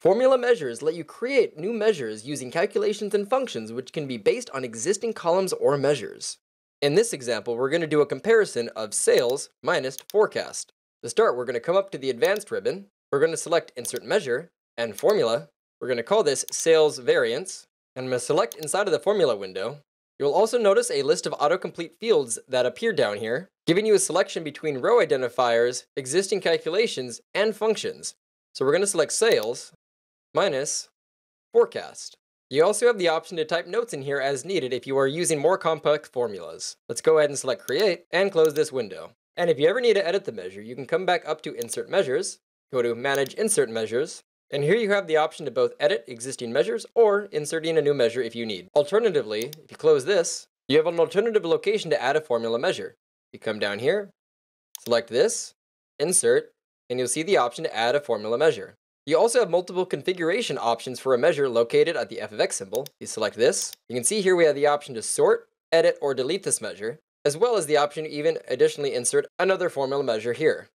Formula measures let you create new measures using calculations and functions which can be based on existing columns or measures. In this example, we're going to do a comparison of sales minus forecast. To start, we're going to come up to the advanced ribbon. We're going to select insert measure and formula. We're going to call this sales variance. And I'm going to select inside of the formula window. You'll also notice a list of autocomplete fields that appear down here, giving you a selection between row identifiers, existing calculations, and functions. So we're going to select sales, minus forecast. You also have the option to type notes in here as needed if you are using more complex formulas. Let's go ahead and select create and close this window. And if you ever need to edit the measure, you can come back up to insert measures, go to manage insert measures, and here you have the option to both edit existing measures or inserting a new measure if you need. Alternatively, if you close this, you have an alternative location to add a formula measure. You come down here, select this, insert, and you'll see the option to add a formula measure. You also have multiple configuration options for a measure located at the f of x symbol. You select this. You can see here we have the option to sort, edit, or delete this measure, as well as the option to even additionally insert another formula measure here.